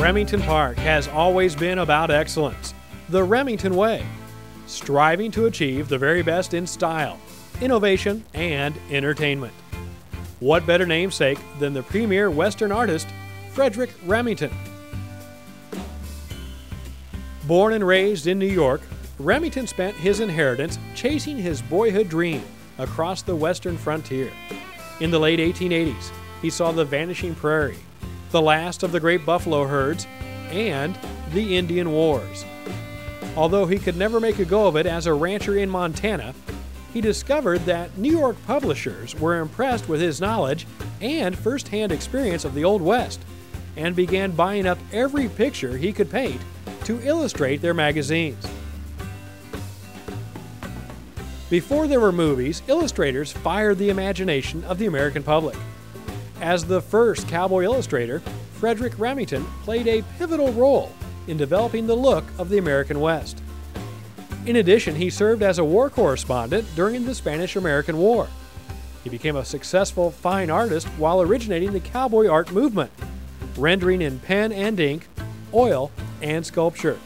Remington Park has always been about excellence, the Remington way, striving to achieve the very best in style, innovation, and entertainment. What better namesake than the premier Western artist, Frederic Remington? Born and raised in New York, Remington spent his inheritance chasing his boyhood dream across the western frontier. In the late 1880s, he saw the vanishing prairie, the last of the great buffalo herds, and the Indian Wars. Although he could never make a go of it as a rancher in Montana, he discovered that New York publishers were impressed with his knowledge and first hand experience of the Old West and began buying up every picture he could paint to illustrate their magazines. Before there were movies, illustrators fired the imagination of the American public. As the first cowboy illustrator, Frederic Remington played a pivotal role in developing the look of the American West. In addition, he served as a war correspondent during the Spanish American War. He became a successful fine artist while originating the cowboy art movement, rendering in pen and ink, oil, and sculpture.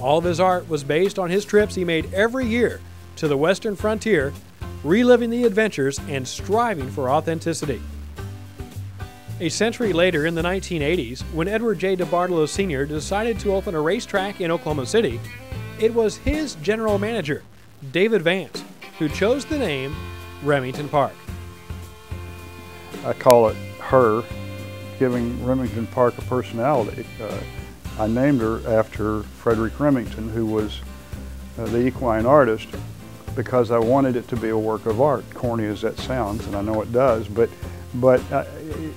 All of his art was based on his trips he made every year to the western frontier, reliving the adventures and striving for authenticity. A century later, in the 1980s, when Edward J. DeBartolo Sr. decided to open a racetrack in Oklahoma City, it was his general manager, David Vance, who chose the name Remington Park. I call it her, giving Remington Park a personality. Uh, I named her after Frederic Remington, who was uh, the equine artist, because I wanted it to be a work of art, corny as that sounds, and I know it does, but but uh,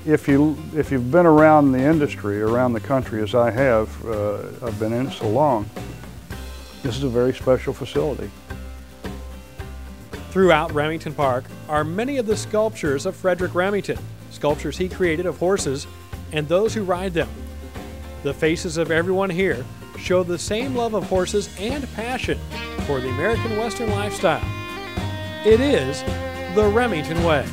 if you if you've been around the industry, around the country as I have, uh, I've been in it so long. This is a very special facility. Throughout Remington Park are many of the sculptures of Frederic Remington, sculptures he created of horses and those who ride them. The faces of everyone here show the same love of horses and passion for the American Western lifestyle. It is the Remington Way.